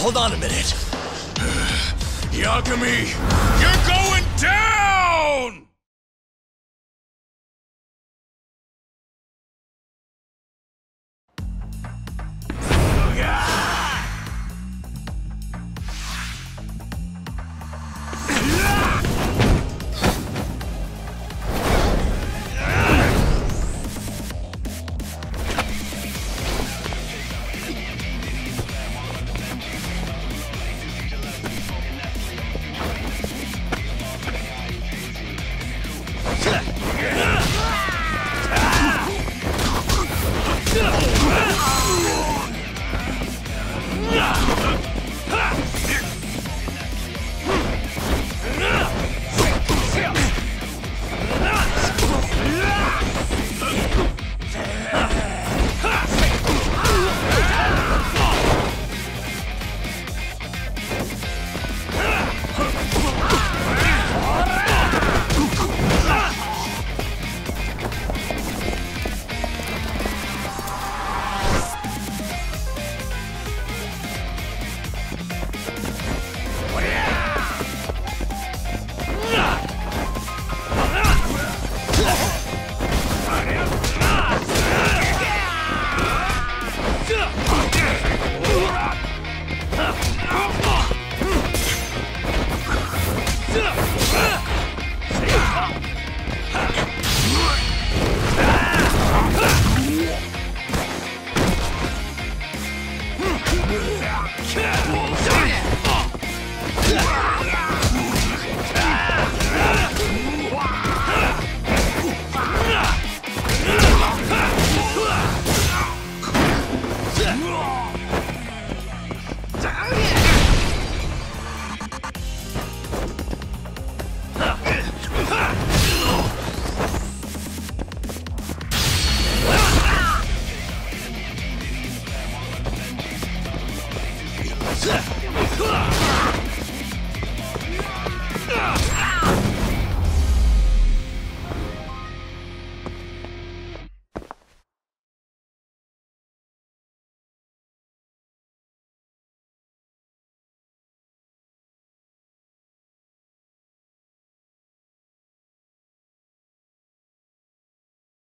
hold on a minute. Yakami, you're going down! 是撤